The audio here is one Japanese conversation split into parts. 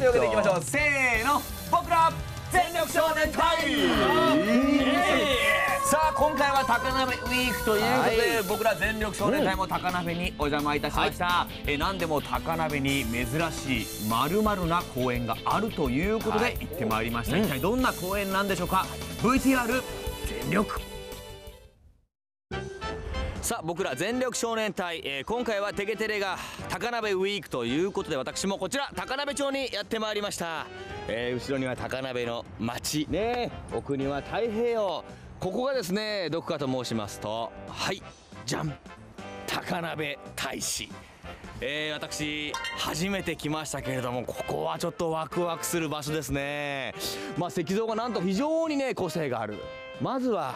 というわけでいきましょう。せーの。僕ら全力少年隊。さあ今回は高鍋ウィークということで、僕ら全力少年隊も高鍋にお邪魔いたしました、え何でも高鍋に珍しいまるな公園があるということで行ってまいりました、一体どんな公園なんでしょうか？VTR 全力さあ僕ら全力少年隊、えー今回はテゲテレが高鍋ウィークということで私もこちら高鍋町にやってまいりました、えー後ろには高鍋の町。ね奥には太平洋。ここがですねどこかと申しますとはいじゃん高鍋大使。えー私初めて来ましたけれどもここはちょっとワクワクする場所ですね。まあ石像がなんと非常にね個性がある。まずは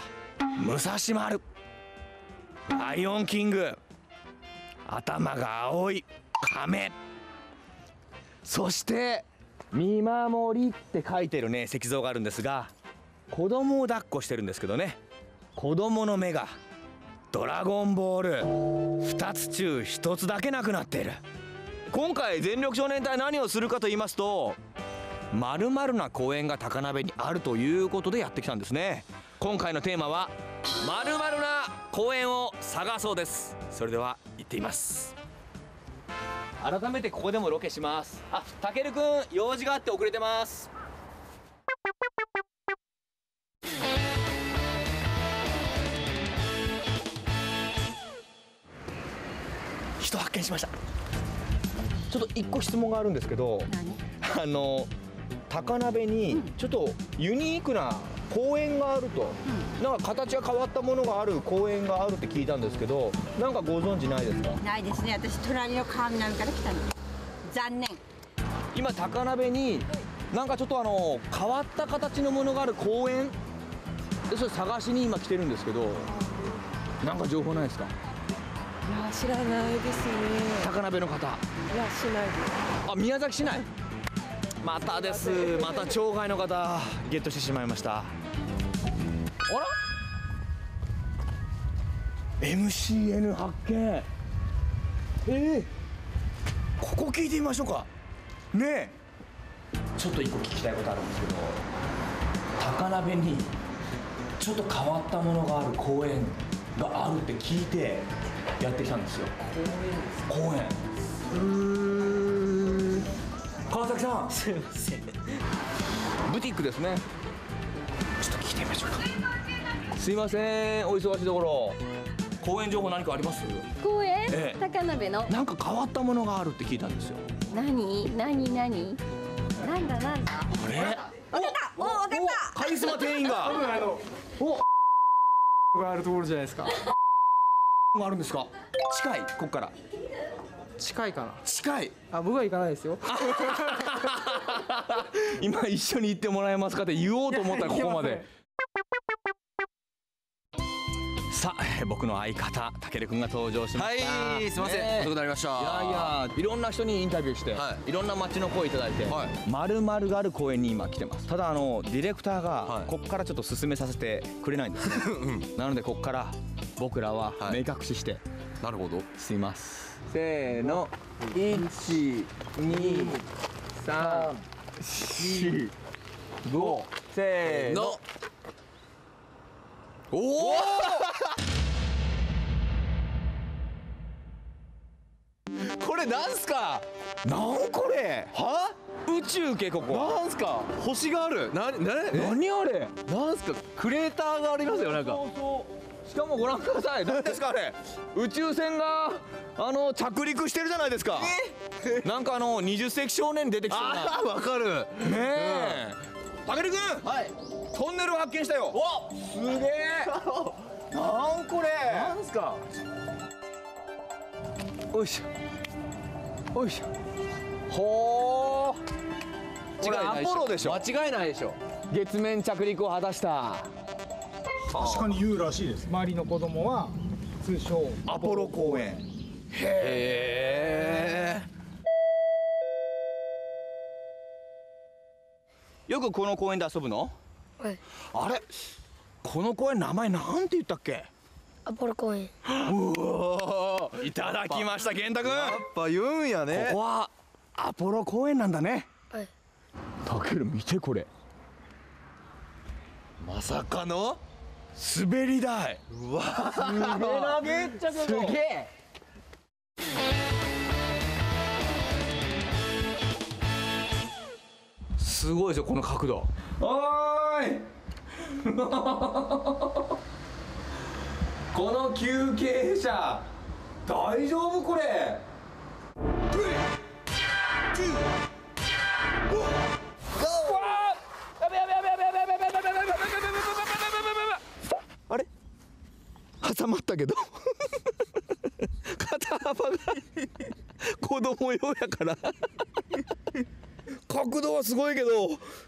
武蔵丸。ライオンキング。頭が青い。亀。そして見守りって書いてるね。石像があるんですが子供を抱っこしてるんですけどね。子供の目がドラゴンボール。2つ中1つだけなくなっている。今回全力少年隊何をするかと言いますとまるな公園が高鍋にあるということでやってきたんですね。今回のテーマはまるな公園を探そうです。それでは行ってみます。改めてここでもロケします。あたけるくん用事があって遅れてます。人発見しました。ちょっと一個質問があるんですけどあの高鍋にちょっとユニークな公園があると、なんか形が変わったものがある公園があるって聞いたんですけどなんかご存知ないですか？ないですね。私隣の川南から来たの。残念。今高鍋になんかちょっとあの変わった形のものがある公園？でそれ探しに今来てるんですけどなんか情報ないですか？いや知らないですね。高鍋の方。いやしないです。あ宮崎市内。またです。また町外の方ゲットしてしまいました。あら？MCN 発見。ええ。ここ聞いてみましょうか。ねえ。ちょっと一個聞きたいことあるんですけど高鍋にちょっと変わったものがある公園があるって聞いてやってきたんですよ。公園。うーん川崎さん。すいません。ブティックですね。ちょっと聞いてみましょうかすいませんお忙しいところ。公園情報何かあります？公園、ええ。高鍋の？なんか変わったものがあるって聞いたんですよ。何？何？何？なんだなんだ？あれ？わかった。おわかった。おカリスマ店員が。お。があるところじゃないですか。があるんですか？近い？こっから。近いかな。近い？あ僕は行かないですよ。今一緒に行ってもらえますかって言おうと思ったらここまでさあえー僕の相方たけるくんが登場しました。はいすいません。ね。え遅くなりました。いやいやいろんな人にインタビューして、、はい。ろんな街の声いただいてはまるまるがある公園に今来てます。ただあのディレクターはい。がこっからちょっと進めさせてくれないんですね、なのでこっから僕らははい。目隠ししてなるほど。吸います、せーの。1 2 3 4 5せーの。のおおこれなんすか？なんこれ？は？宇宙系ここ。なんすか？星がある。ななえ？何あれ？なんすか？クレーターがありますよなんか。そうそうしかもご覧ください。何ですかあれ？宇宙船があの着陸してるじゃないですか。なんかあの20世紀少年に出てきそうな。あーわかる。ねえたけるくんはい。トンネルを発見したよ。わすげえ。なんこれ。なんすか？おいしょ。おいしょ。ほー。これアポロでしょ。間違いないでしょ。月面着陸を果たした。確かに言うらしいです。周りの子供は通称アポロ公園。へえよくこの公園で遊ぶの？はい。あれ？この公園名前なんて言ったっけ？アポロ公園。いただきました健太君。やっぱ言うんやね。ここはアポロ公園なんだね。はい。たける見てこれ。まさかの？滑り台。うわめっちゃすげえすごいですよこの角度。おーい。この休憩車大丈夫これ。あれ挟まったけど肩幅が子供用やからすごいけど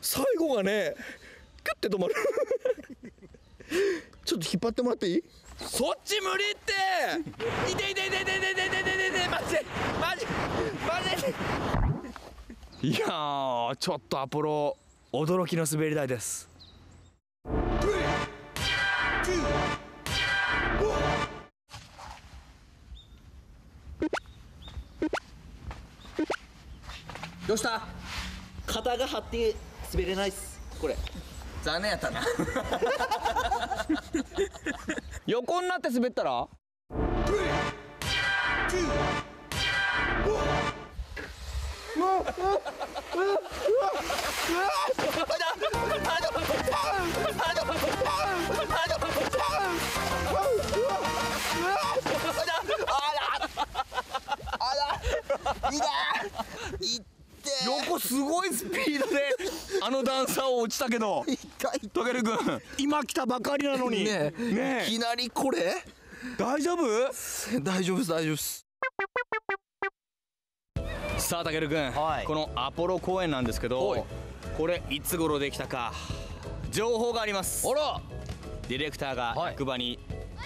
最後がねキュッて止まる。ちょっと引っ張ってもらっていい？そっち無理って！いていていていていていていていていてマジでマジマジいやーちょっとアポロ驚きの滑り台です。どうした？肩が張って滑れないっす。これ。残念やったな。横になって滑ったら？横すごいスピードであの段差を落ちたけどたけるくん今来たばかりなのに。ねいきなりこれ？大丈夫？大丈夫です大丈夫です。さあたけるくん、はい。このアポロ公園なんですけど、はい。これいつ頃できたか情報があります。あら。ディレクターがはい。役場に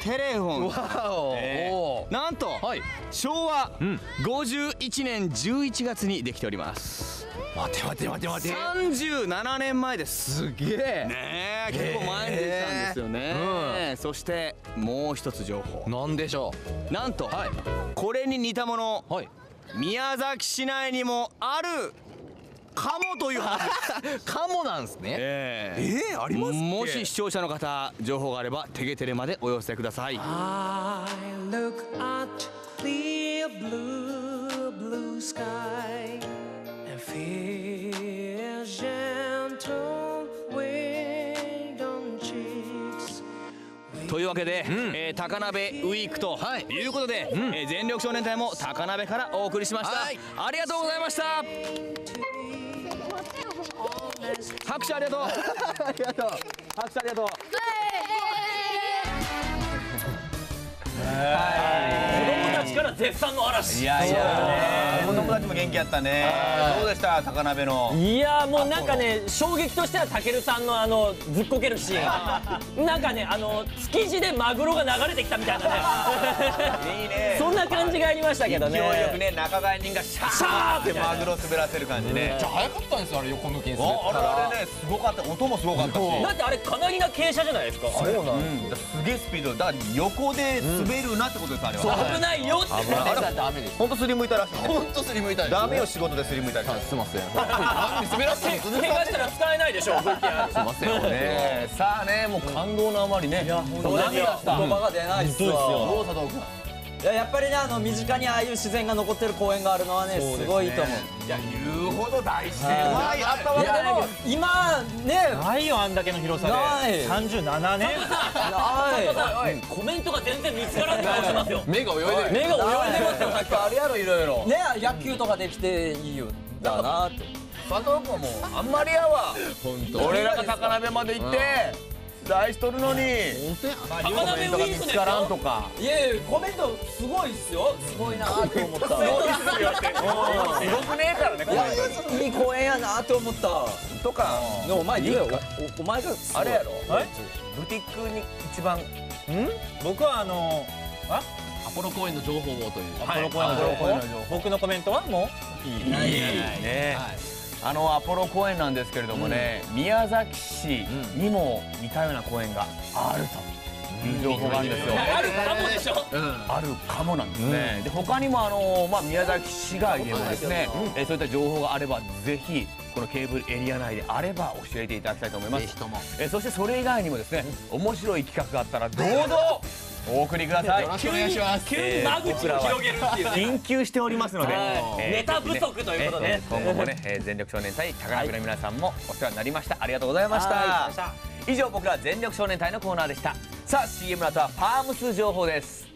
テレフォン、わお、え昭和ん。51年11月にできております。待て待て待て待て。37年前です。すげえ。ねえ結構前にできたんですよね、そしてもう一つ情報。なんでしょなんと、うはい。これに似たものはい。宮崎市内にもあるかもという話 カモなんですね。ええ。えーありますもし視聴者の方情報があればテゲテレまでお寄せください。I look at clear blue, blue sky and feel gentle wind on cheeks. というわけで、えー高鍋ウィークということで、えー全力少年隊も高鍋からお送りしました、はい。ありがとうございました。拍手ありがとうありがとう。拍手ありがとう 絶賛の嵐。いやいや。子供たちも元気やったね。どうでした？高鍋の。いやもうなんかね衝撃としてはたけるさんのあのずっこけるシーン。なんかねあの築地でマグロが流れてきたみたいなね。いいね。そんな感じがありましたけどね。勢いよくね仲買人がシャーってマグロ滑らせる感じね。早かったんですよあれ横向きに滑あったらあれあれねすごかった。音もすごかったし。だってあれかなりな傾斜じゃないですか。そうなんすげえスピード。だから横で滑るなってことですあれは。危ないよって本当すりむいたらしいね。本当すりむいたですダメよ仕事ですりむいたりすいません。何滑らせて怪我したら使えないでしょすいません。ねえ。さあねもう感動のあまりね。そうですよ涙した言葉が出ないっすわ。どう佐藤君。いややっぱりねあの身近にああいう自然が残ってる公園があるのはねすごいと思う。いや言うほど大自然はい。あったわいやでも今ね。ないよあんだけの広さで。ない。37年。はコメントが全然見つからない顔してますよ。目が泳いでる。目が泳いでますよい。あるやろいろいろ。ね野球とかできていいよ。だなって佐藤君はもうあんまりやわ。俺らが高鍋まで行って大しとるのに。高鍋ウィークです見つからんよとか。いやいやコメントすごいっすよ。すごいなと思った。すごくねえからねこいやれいい公園やなと思った。とか。お前言えよ。おお前がすごい。あれやろ？はい？ブティックに一番。僕はあのアポロ公園の情報をという。アポロ公園の情報。僕のコメントはもう？いい。ねあのアポロ公園なんですけれどもね、宮崎市にも似たような公園があるという情報があるんですよ。あるかもでしょ。あるかもなんですね、で他にもあの、まあ、宮崎市外でもですね、えーそういった情報があればぜひこのケーブルエリア内であれば教えていただきたいと思います。ぜひとも。えーそしてそれ以外にもですね面白い企画があったらどうぞお送りください。よろしくお願いします。急に間口を広げるっていうね。緊急しておりますので、ネタ不足ということでえー今後もね、えー全力少年隊高鍋の皆さんもお世話になりました。ありがとうございました。はい以上僕ら全力少年隊のコーナーでした。さあ CM の後はパームス情報です